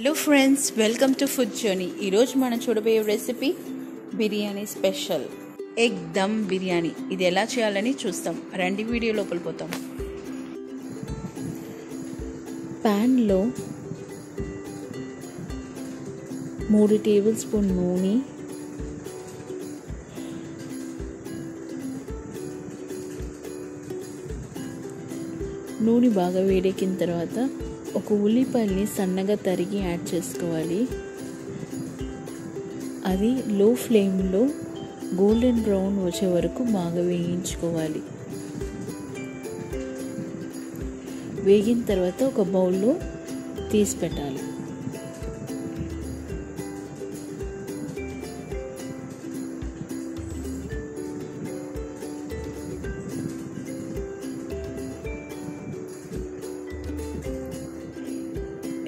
Hello friends welcome to food journey ఈరోజు మనం చూడబోయే recipe biryani special egg dum biryani. ఇది ఎలా చేయాలని చూస్తాం. రండి వీడియో లోపల పోతాం. ప్యాన్లో మూడు టేబుల్ స్పూన్ నూనె నూనె బాగా వేడెక్కిన తర్వాత ఒక ఉల్లిపాయల్ని సన్నగా తరిగి యాడ్ చేసుకోవాలి. అది లో ఫ్లేమ్లో గోల్డెన్ బ్రౌన్ వచ్చే వరకు బాగా వేయించుకోవాలి. వేగిన తర్వాత ఒక బౌల్లో తీసి పెట్టాలి.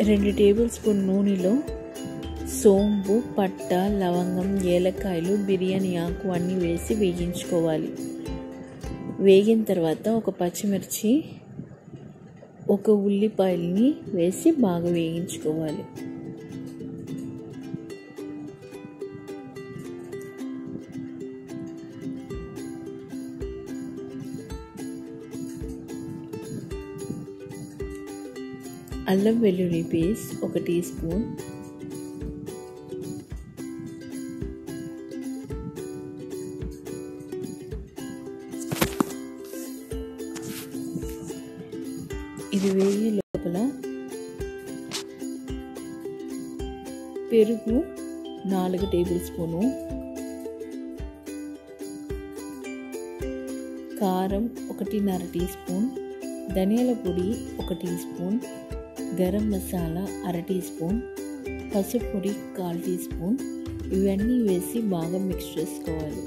రెండు టేబుల్ స్పూన్ నూనెలో సోంపు పట్ట లవంగం ఏలకాయలు బిర్యానీ ఆకు అన్నీ వేసి వేగించుకోవాలి. వేగిన తర్వాత ఒక పచ్చిమిర్చి ఒక ఉల్లిపాయల్ని వేసి బాగా వేయించుకోవాలి అల్లం వెల్లుల్లి పేస్ట్ ఒక టీ స్పూన్. ఇది వేగే లోపల పెరుగు నాలుగు టేబుల్ స్పూను. కారం ఒకటిన్నర టీ స్పూన్. ధనియాల పొడి ఒక టీ స్పూన్. గరం మసాలా అర టీ స్పూన్ పసుపు పొడి కాల్ టీ స్పూన్. ఇవన్నీ వేసి బాగా మిక్స్ చేసుకోవాలి.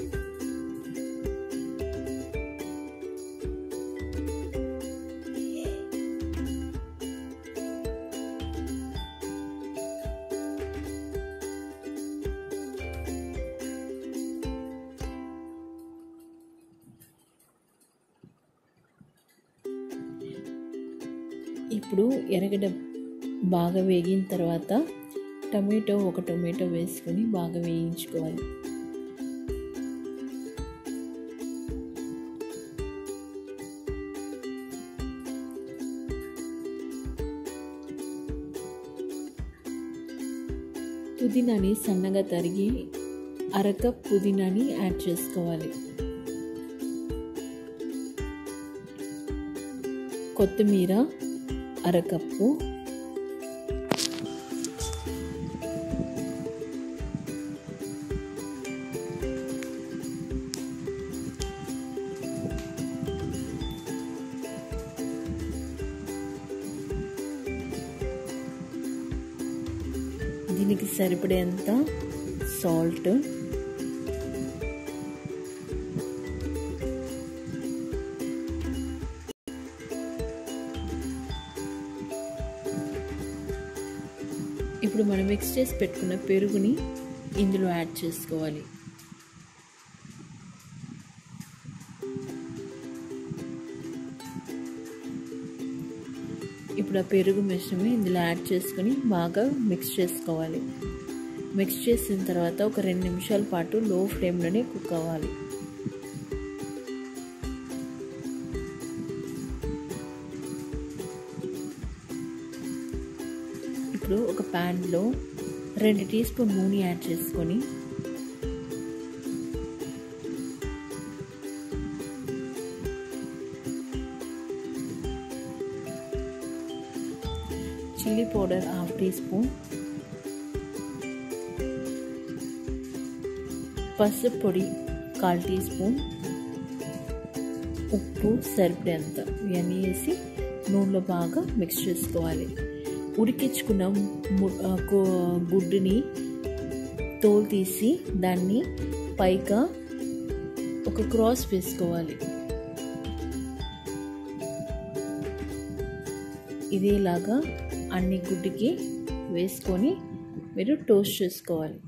ఇప్పుడు ఎరగడ బాగా వేగిన తర్వాత టమాటో ఒక టొమాటో వేసుకొని బాగా వేయించుకోవాలి. పుదీనాని సన్నగా తరిగి అరకప్ పుదీనాని యాడ్ చేసుకోవాలి. కొత్తిమీర అరకప్పు. దీనికి సరిపడేంత సాల్ట్ ఇప్పుడు మనం మిక్స్ చేసి పెట్టుకున్న పెరుగుని ఇందులో యాడ్ చేసుకోవాలి. ఇప్పుడు ఆ పెరుగు మిశ్రమం ఇందులో యాడ్ చేసుకుని బాగా మిక్స్ చేసుకోవాలి. మిక్స్ చేసిన తర్వాత ఒక రెండు నిమిషాల పాటు లో ఫ్లేమ్లోనే కుక్ అవ్వాలి. ఒక రెండు టీ స్పూన్ నూనె యాడ్ చేసుకొని chilli powder half teaspoon పసుపు పొడి కాల్ టీ స్పూన్ ఉప్పు సరిపడేంత ఇవన్నీ వేసి నూనెలో బాగా మిక్స్ చేసుకోవాలి. ఉడికించుకున్న గుడ్డుని తోలు తీసి దాన్ని పైగా ఒక క్రాస్ వేసుకోవాలి. ఇదేలాగా అన్ని గుడ్డుకి వేసుకొని మీరు టోస్ట్ చేసుకోవాలి.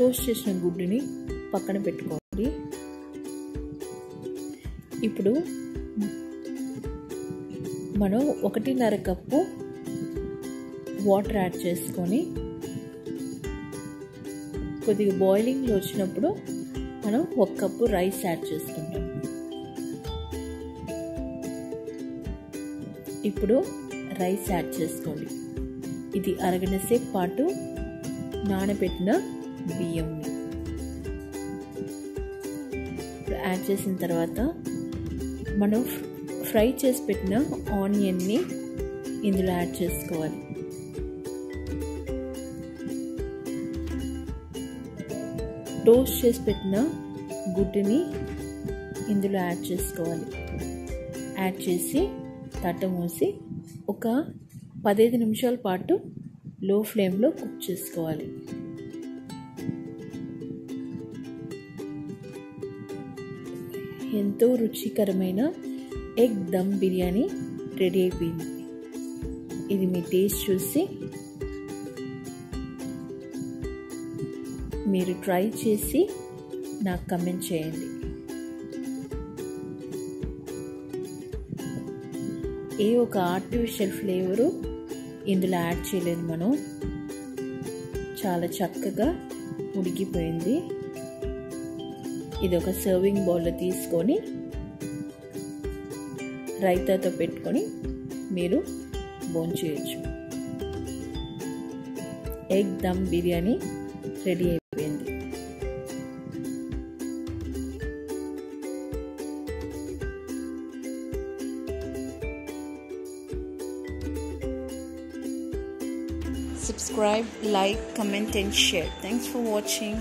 టోస్ట్ చేసిన గుడ్డుని పక్కన పెట్టుకోండి ఇప్పుడు మనం ఒకటిన్నర కప్పు వాటర్ యాడ్ చేసుకొని కొద్దిగా బాయిలింగ్లో వచ్చినప్పుడు మనం ఒక కప్పు రైస్ యాడ్ చేసుకుంటాం. ఇప్పుడు రైస్ యాడ్ చేసుకోండి. ఇది అరగంట సేపు పాటు నానబెట్టిన బియ్యంని. యాడ్ చేసిన తర్వాత మనం ఫ్రై చేసి పెట్టిన ఆనియన్ని ఇందులో యాడ్ చేసుకోవాలి. టోస్ట్ చేసి పెట్టిన గుడ్డుని ఇందులో యాడ్ చేసుకోవాలి. యాడ్ చేసి తట్ట మూసి ఒక పదహైదు నిమిషాల పాటు లో ఫ్లేమ్లో కుక్ చేసుకోవాలి. ఎంతో రుచికరమైన ఎగ్ దమ్ బిర్యానీ రెడీ అయిపోయింది. ఇది మీ టేస్ట్ చూసి మీరు ట్రై చేసి నాకు కమెంట్ చేయండి. ఏ ఒక ఆర్టిఫిషియల్ ఫ్లేవరు ఇందులో యాడ్ చేయలేదు మనం. చాలా చక్కగా ఉడికిపోయింది. ఇది ఒక సర్వింగ్ బౌల్లో తీసుకొని రైతాతో పెట్టుకొని మీరు భోంచేయచ్చు ఎగ్ దమ్ బిర్యానీ రెడీ అయిపోయింది. Subscribe like comment and share. Thanks for watching.